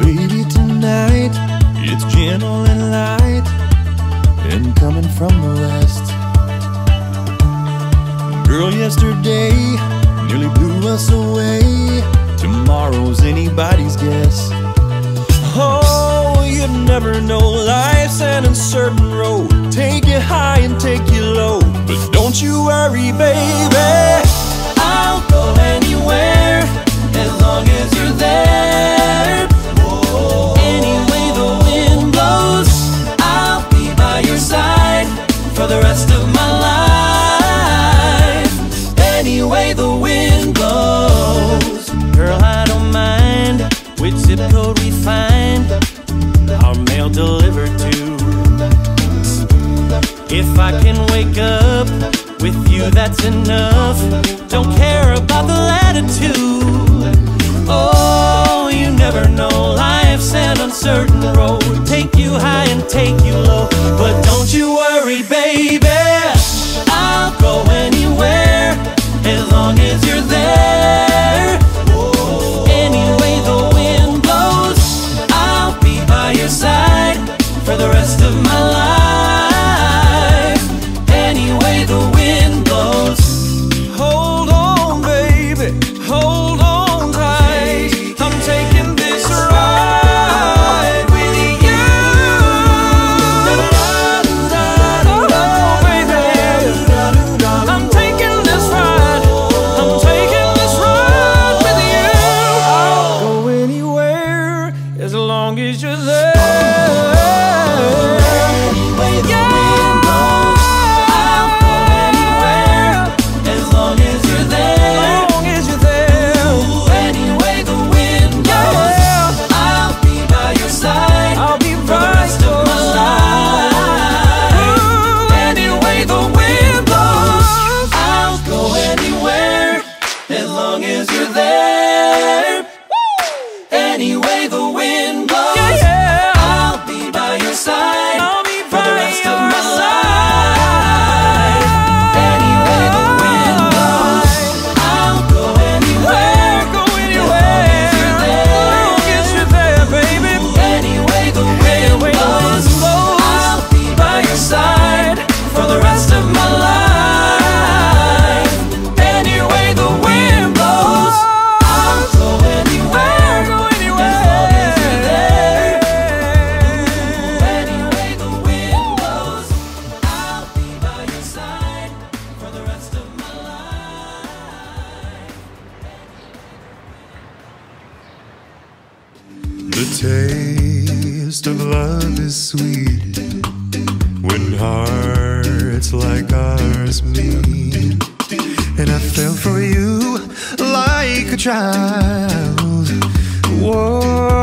Baby, tonight it's gentle and light and coming from the west. Girl, yesterday nearly blew us away. Tomorrow's anybody's guess. Oh, you never know. Life's an uncertain road. Take you high and take you low. But don't you worry, baby. I can wake up with you, that's enough. Don't care about the latitude. Oh, you never know. Life's an uncertain road. Take you high and take you low. But don't you worry, baby. I'll go anywhere as long as you're there. Any way the wind blows, I'll be by your side for the rest of my life. Way the wind blows, I'll go anywhere as long as you're there, as you're there, as you're there, as long as you're there. The taste of love is sweet when hearts like ours meet. And I fell for you like a child. Whoa,